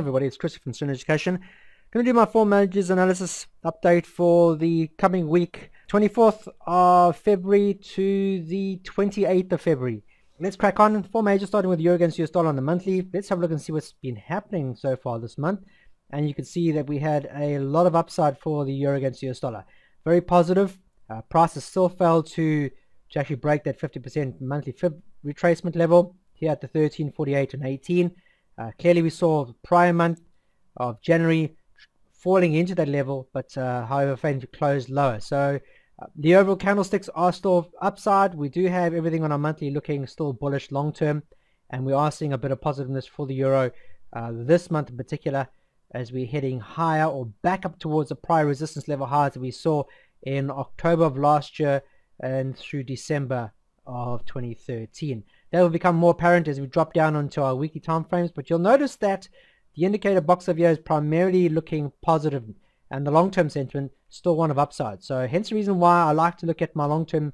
Everybody, it's Chris from Serene Education. Going to do my four managers analysis update for the coming week, 24th of February to the 28th of February. Let's crack on. Four majors starting with euro against US dollar on the monthly. Let's have a look and see what's been happening so far this month. And you can see that we had a lot of upside for the euro against US dollar. Very positive. Uh, prices still failed to, to actually break that 50% monthly retracement level here at the 13, 48 and 18. Uh, clearly, we saw the prior month of January falling into that level, but uh, however, failing to close lower. So uh, the overall candlesticks are still upside. We do have everything on our monthly looking still bullish long term, and we are seeing a bit of positiveness for the euro uh, this month in particular as we're heading higher or back up towards the prior resistance level highs that we saw in October of last year and through December of 2013. That will become more apparent as we drop down onto our weekly time frames, but you'll notice that the indicator box of here is primarily looking positive and the long-term sentiment still one of upside. So hence the reason why I like to look at my long-term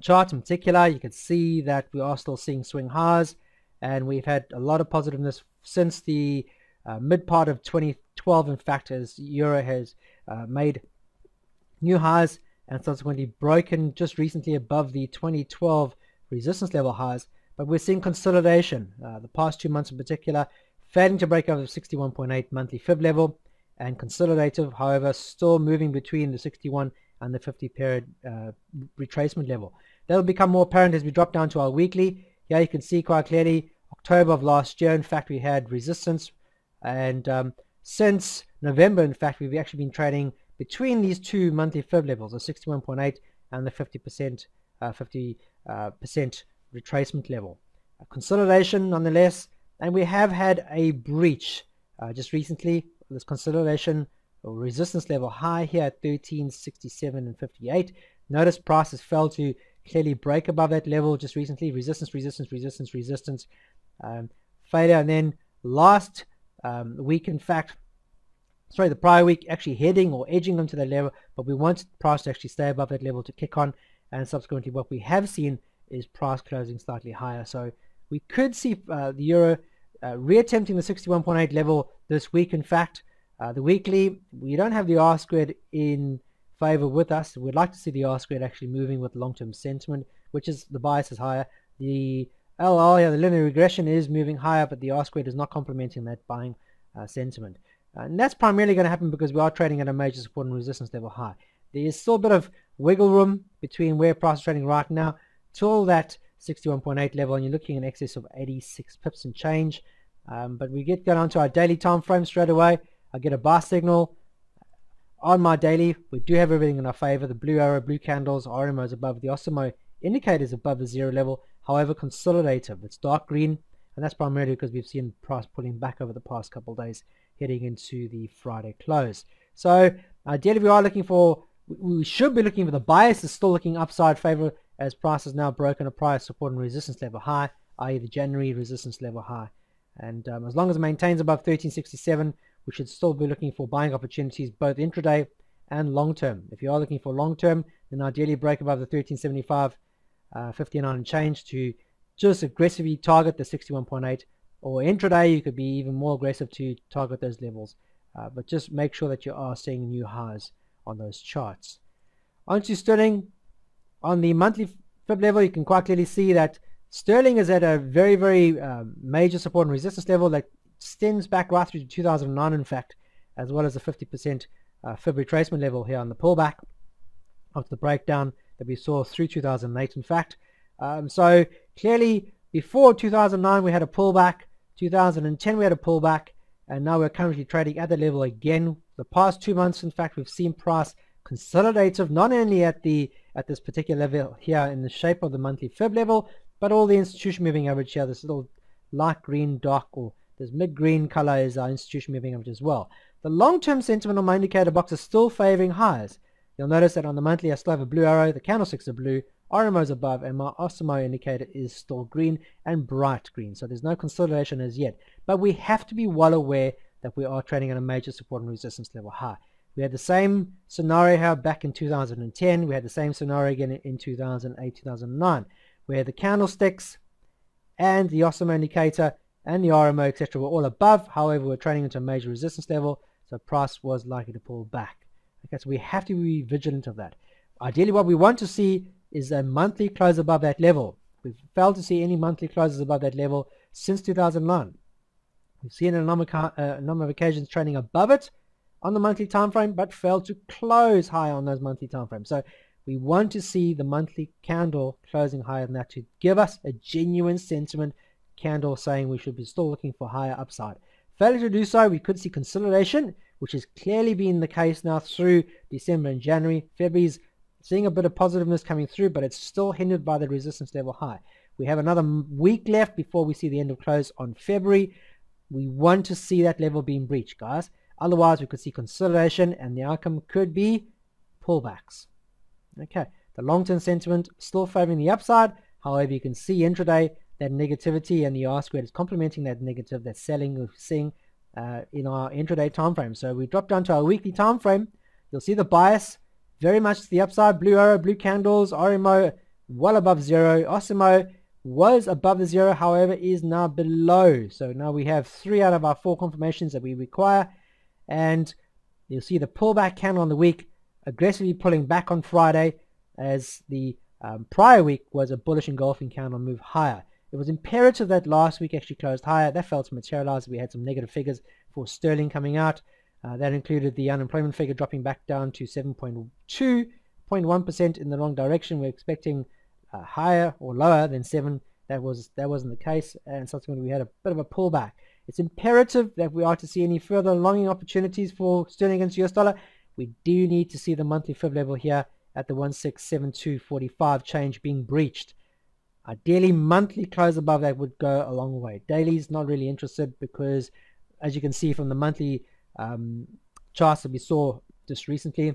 chart in particular. You can see that we are still seeing swing highs and we've had a lot of positiveness since the uh, mid part of 2012 in fact as Euro has uh, made new highs and subsequently broken just recently above the 2012 resistance level highs, but we're seeing consolidation. Uh, the past two months in particular, failing to break over the 61.8 monthly fib level, and consolidative, however, still moving between the 61 and the 50 period uh, retracement level. That will become more apparent as we drop down to our weekly. Here you can see quite clearly October of last year, in fact, we had resistance, and um, since November, in fact, we've actually been trading between these two monthly fib levels, the 61.8 and the 50%, uh, 50 uh, percent retracement level. consolidation nonetheless, and we have had a breach uh, just recently. This consolidation resistance level high here at 1367 and 58. Notice prices fell to clearly break above that level just recently. Resistance, resistance, resistance, resistance, um, failure, and then last um, week, in fact, sorry, the prior week actually heading or edging onto that level, but we want price to actually stay above that level to kick on and subsequently what we have seen is price closing slightly higher. So we could see uh, the euro uh, reattempting the 61.8 level this week. In fact, uh, the weekly, we don't have the R squared in favor with us. We'd like to see the R squared actually moving with long-term sentiment, which is the bias is higher. The LL, yeah, the linear regression is moving higher, but the R squared is not complementing that buying uh, sentiment. and that's primarily going to happen because we are trading at a major support and resistance level high. There is still a bit of wiggle room between where price is trading right now till that 61.8 level and you're looking in excess of 86 pips and change. Um, but we get going on to our daily time frame straight away. I get a buy signal. On my daily we do have everything in our favor. The blue arrow blue candles RMO is above the OSIMO indicators above the zero level. However consolidative it's dark green and that's primarily because we've seen price pulling back over the past couple of days heading into the Friday close. So ideally we are looking for we should be looking for the bias is still looking upside favor as price has now broken a price support and resistance level high, i.e. the January resistance level high. And um, as long as it maintains above 1367, we should still be looking for buying opportunities both intraday and long term. If you are looking for long term, then ideally break above the 1375, uh, 59 and change to just aggressively target the 61.8 or intraday you could be even more aggressive to target those levels uh, but just make sure that you are seeing new highs on those charts. Onto sterling, on the monthly fib level, you can quite clearly see that sterling is at a very, very uh, major support and resistance level that extends back right through to 2009, in fact, as well as the 50% uh, fib retracement level here on the pullback of the breakdown that we saw through 2008, in fact. Um, so clearly, before 2009, we had a pullback. 2010, we had a pullback. And now we're currently trading at the level again the past two months, in fact, we've seen price consolidative not only at the at this particular level here in the shape of the monthly fib level, but all the institution moving average here, this little light green, dark, or this mid-green color is our institution moving average as well. The long-term sentiment on my indicator box is still favoring highs. You'll notice that on the monthly I still have a blue arrow, the candlesticks are blue, RMO is above, and my OSIMO indicator is still green and bright green. So there's no consolidation as yet. But we have to be well aware that we are trading at a major support and resistance level high. We had the same scenario here back in 2010. We had the same scenario again in 2008, 2009, where the candlesticks and the OSIMO indicator and the RMO, etc., were all above. However, we're trading into a major resistance level, so price was likely to pull back. Okay, so we have to be vigilant of that. Ideally, what we want to see is a monthly close above that level. We've failed to see any monthly closes above that level since 2009. We've seen a number, uh, number of occasions trading above it on the monthly time frame, but failed to close high on those monthly time frames. So we want to see the monthly candle closing higher than that to give us a genuine sentiment candle saying we should be still looking for higher upside. Failure to do so, we could see consolidation, which has clearly been the case now through December and January. February's seeing a bit of positiveness coming through, but it's still hindered by the resistance level high. We have another week left before we see the end of close on February. We want to see that level being breached, guys. Otherwise, we could see consolidation, and the outcome could be pullbacks. Okay, the long-term sentiment still favoring the upside. However, you can see intraday that negativity and the R squared is complementing that negative, that selling we're seeing uh, in our intraday time frame. So we drop down to our weekly time frame. You'll see the bias very much to the upside. Blue arrow, blue candles, RMO well above zero. OSIMO was above the zero, however, is now below. So now we have three out of our four confirmations that we require. And you'll see the pullback candle on the week aggressively pulling back on Friday as the um, prior week was a bullish engulfing candle move higher. It was imperative that last week actually closed higher. That failed to materialize. We had some negative figures for sterling coming out. Uh, that included the unemployment figure dropping back down to 7.2, 0.1% in the wrong direction. We're expecting uh, higher or lower than 7. That was that wasn't the case, and subsequently we had a bit of a pullback. It's imperative that we are to see any further longing opportunities for sterling against US dollar. We do need to see the monthly fib level here at the 1672.45 change being breached. Ideally, monthly close above that would go a long way. Daily's not really interested because, as you can see from the monthly um, charts that we saw just recently,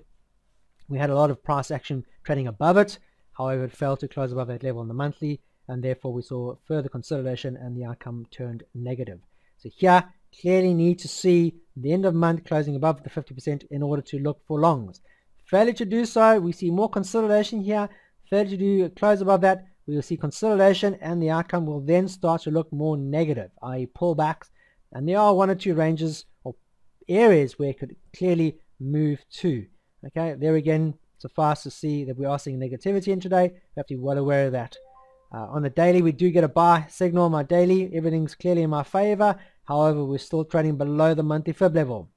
we had a lot of price action trading above it. However, it failed to close above that level on the monthly, and therefore we saw further consolidation and the outcome turned negative. So here, clearly need to see the end of month closing above the 50% in order to look for longs. Failure to do so, we see more consolidation here. Failure to do close above that, we will see consolidation and the outcome will then start to look more negative, i.e. pullbacks. And there are one or two ranges or areas where it could clearly move to. Okay, there again, suffice to see that we are seeing negativity in today. We have to be well aware of that. Uh, on the daily, we do get a buy signal on my daily. Everything's clearly in my favor. However, we're still trading below the monthly fib level.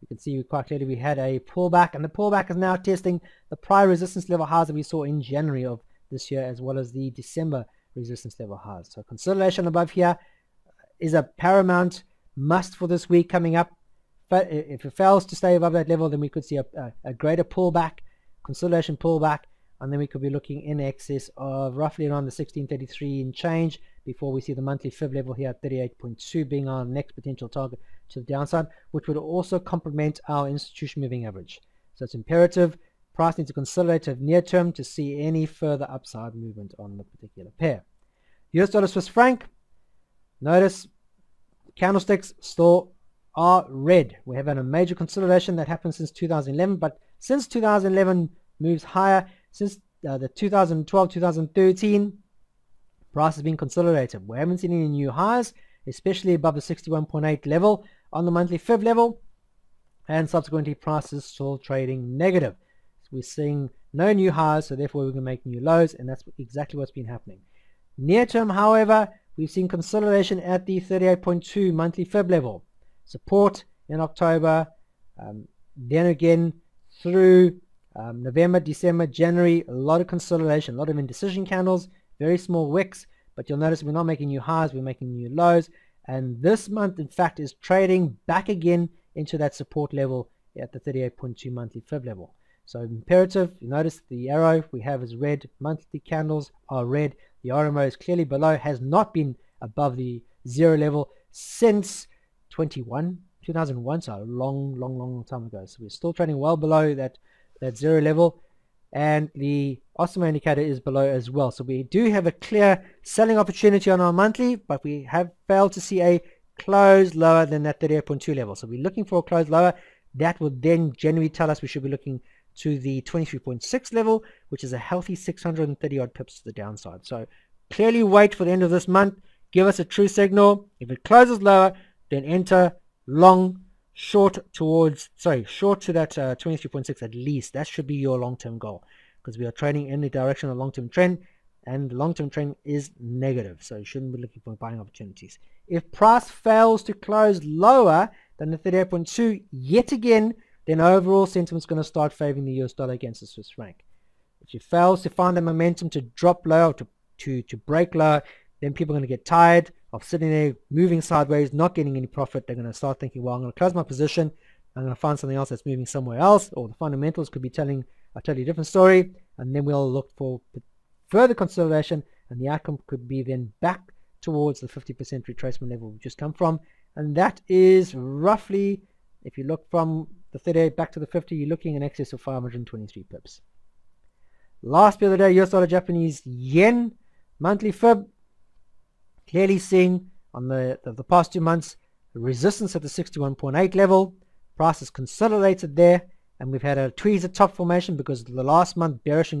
You can see quite clearly we had a pullback, and the pullback is now testing the prior resistance level highs that we saw in January of this year as well as the December resistance level highs. So consolidation above here is a paramount must for this week coming up. But if it fails to stay above that level, then we could see a, a, a greater pullback, consolidation pullback, and then we could be looking in excess of roughly around the 1633 in change before we see the monthly fib level here at 38.2 being our next potential target to the downside, which would also complement our institution moving average. So it's imperative Price needs to consolidate near term to see any further upside movement on the particular pair. US dollar Swiss franc. Notice candlesticks still are red. We have had a major consolidation that happened since 2011, but since 2011 moves higher, since uh, the 2012-2013 price has been consolidated. We haven't seen any new highs, especially above the 61.8 level on the monthly fib level, and subsequently prices still trading negative. So we're seeing no new highs, so therefore we can make new lows, and that's exactly what's been happening. Near term, however, we've seen consolidation at the 38.2 monthly fib level. Support in October, um, then again through um, November, December, January, a lot of consolidation, a lot of indecision candles, very small wicks, but you'll notice we're not making new highs, we're making new lows, and this month, in fact, is trading back again into that support level at the 38.2 monthly fib level. So imperative, you notice the arrow we have is red, monthly candles are red, the RMO is clearly below, has not been above the zero level since 21, 2001, so a long, long, long time ago. So we're still trading well below that, that zero level, and the OSIMO indicator is below as well. So we do have a clear selling opportunity on our monthly, but we have failed to see a close lower than that 38.2 level. So we're looking for a close lower. That would then generally tell us we should be looking to the 23.6 level, which is a healthy 630 odd pips to the downside. So clearly wait for the end of this month, give us a true signal. If it closes lower, then enter long, short towards, sorry, short to that uh, 23.6 at least. That should be your long-term goal because we are trading in the direction of long-term trend and the long-term trend is negative. So you shouldn't be looking for buying opportunities. If price fails to close lower than the 38.2 yet again, then overall sentiment is going to start favoring the US dollar against the Swiss franc. If it fails to find the momentum to drop lower to, to, to break low, then people are going to get tired of sitting there, moving sideways, not getting any profit. They're going to start thinking, well, I'm going to close my position. I'm going to find something else that's moving somewhere else, or the fundamentals could be telling a totally different story. And then we'll look for further consolidation, and the outcome could be then back towards the 50% retracement level we just come from. And that is roughly, if you look from the 38 back to the 50, you're looking in excess of 523 pips. Last bit of the day, US dollar Japanese yen monthly fib. Clearly seeing on the, the, the past two months resistance at the 61.8 level. Price has consolidated there, and we've had a tweezer top formation because the last month bearish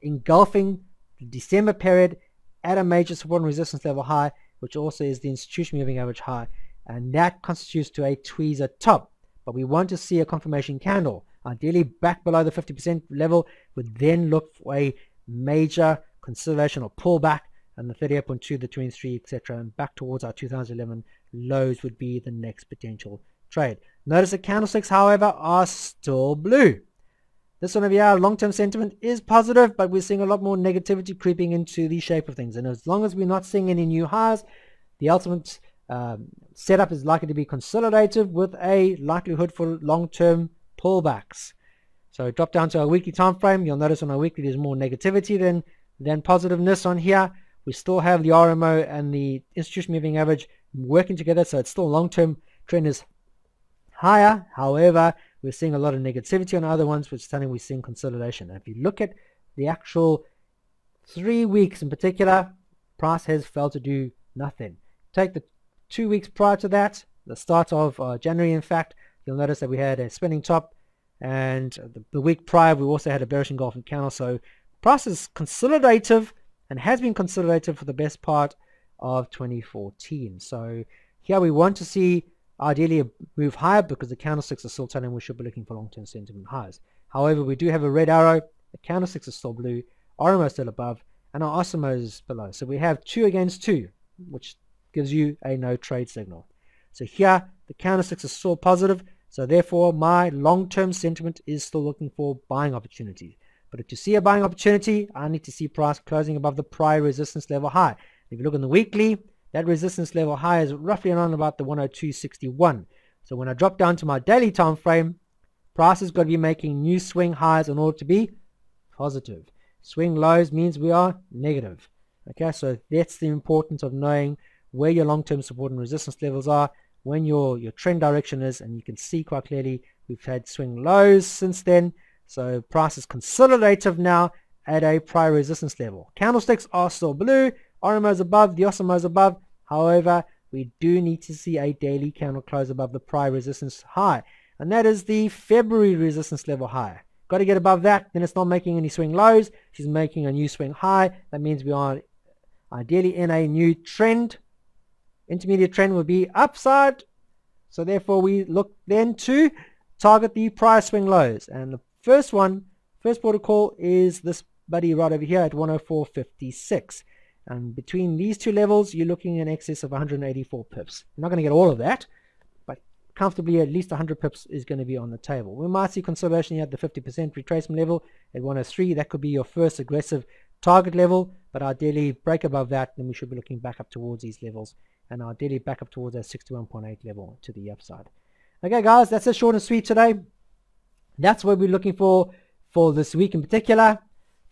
engulfing the December period at a major support and resistance level high, which also is the institution moving average high, and that constitutes to a tweezer top. But we want to see a confirmation candle ideally back below the 50% level, would then look for a major consolidation or pullback and the 38.2, the 23, etc. and back towards our 2011 lows would be the next potential trade. Notice the candlesticks, however, are still blue. This one over here, long-term sentiment is positive, but we're seeing a lot more negativity creeping into the shape of things. And as long as we're not seeing any new highs, the ultimate um, setup is likely to be consolidated with a likelihood for long-term pullbacks. So drop down to our weekly time frame. You'll notice on our weekly there's more negativity than, than positiveness on here. We still have the RMO and the institution moving average working together, so it's still long-term trend is higher. However, we're seeing a lot of negativity on other ones, which is telling we're seeing consolidation. And if you look at the actual three weeks in particular, price has failed to do nothing. Take the two weeks prior to that, the start of uh, January, in fact, you'll notice that we had a spinning top and the, the week prior we also had a bearish engulfing candle so price is consolidative and has been consolidative for the best part of 2014 so here we want to see ideally a move higher because the candlesticks are still telling we should be looking for long-term sentiment highs. However we do have a red arrow. The candlesticks are still blue. RMO is still above and our OSMO is below. So we have two against two which gives you a no trade signal. So here the candlesticks are still positive. So therefore, my long-term sentiment is still looking for buying opportunities. But if you see a buying opportunity, I need to see price closing above the prior resistance level high. If you look on the weekly, that resistance level high is roughly around about the 102.61. So when I drop down to my daily time frame, price has got to be making new swing highs in order to be positive. Swing lows means we are negative. Okay, so that's the importance of knowing where your long-term support and resistance levels are when your, your trend direction is, and you can see quite clearly we've had swing lows since then. So price is consolidative now at a prior resistance level. Candlesticks are still blue, RMO is above, the OSMO is above. However, we do need to see a daily candle close above the prior resistance high. And that is the February resistance level high. Got to get above that, then it's not making any swing lows. She's making a new swing high. That means we are ideally in a new trend intermediate trend will be upside. So therefore we look then to target the price swing lows. And the first one, first protocol is this buddy right over here at 104.56. And between these two levels, you're looking in excess of 184 pips. You're not going to get all of that, but comfortably at least 100 pips is going to be on the table. We might see consolidation here at the 50% retracement level at 103. That could be your first aggressive target level, but ideally break above that, then we should be looking back up towards these levels and ideally back up towards that 61.8 level to the upside. Okay, guys, that's it short and sweet today. That's what we're looking for for this week in particular.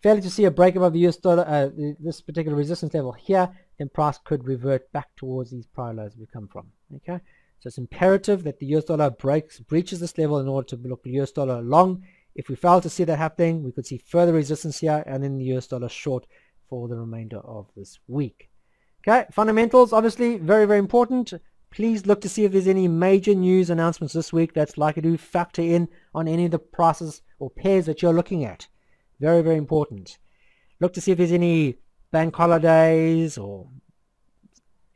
Failure to see a break above the US dollar, uh, this particular resistance level here, then price could revert back towards these prior lows we come from. Okay, so it's imperative that the US dollar breaks breaches this level in order to look the US dollar long. If we fail to see that happening, we could see further resistance here and then the US dollar short for the remainder of this week. Okay, fundamentals, obviously very, very important. Please look to see if there's any major news announcements this week that's likely to factor in on any of the prices or pairs that you're looking at. Very, very important. Look to see if there's any bank holidays or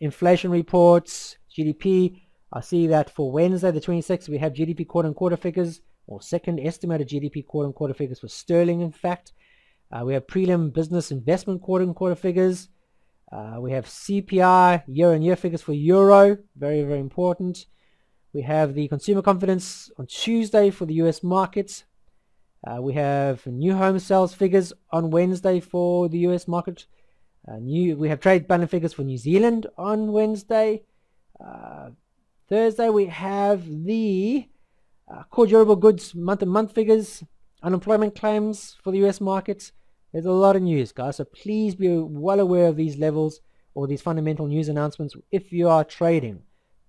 inflation reports, GDP. I see that for Wednesday, the 26th, we have GDP quarter and quarter figures, or second estimated GDP quarter and quarter figures for sterling, in fact. Uh, we have prelim business investment quarter and quarter figures. Uh, we have CPI year on year figures for euro, very, very important. We have the consumer confidence on Tuesday for the US markets. Uh, we have new home sales figures on Wednesday for the US market. Uh, new, we have trade balance figures for New Zealand on Wednesday. Uh, Thursday we have the uh, core durable goods month-to-month figures, unemployment claims for the US markets. There's a lot of news, guys, so please be well aware of these levels or these fundamental news announcements if you are trading.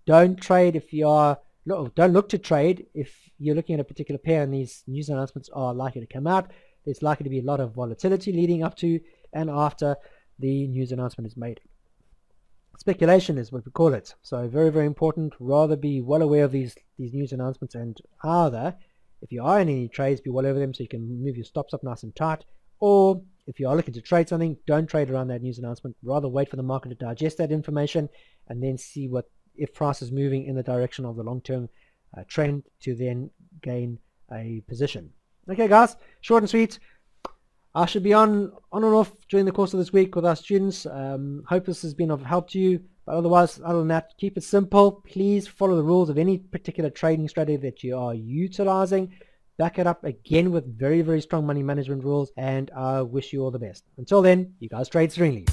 Don't trade if you are don't look to trade if you're looking at a particular pair and these news announcements are likely to come out. There's likely to be a lot of volatility leading up to and after the news announcement is made. Speculation is what we call it. So very, very important. Rather be well aware of these, these news announcements and either, if you are in any trades, be well of them so you can move your stops up nice and tight. Or if you are looking to trade something, don't trade around that news announcement. Rather wait for the market to digest that information and then see what if price is moving in the direction of the long-term uh, trend to then gain a position. Okay, guys, short and sweet. I should be on on and off during the course of this week with our students. Um, hope this has been of help to you. But otherwise, other than that, keep it simple. Please follow the rules of any particular trading strategy that you are utilizing. Back it up again with very, very strong money management rules. And I wish you all the best. Until then, you guys trade serenely.